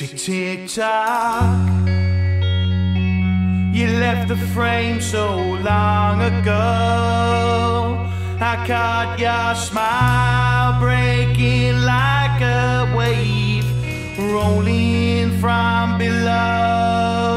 Tick, tick, tock. You left the frame so long ago. I caught your smile breaking like a wave rolling from below.